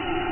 you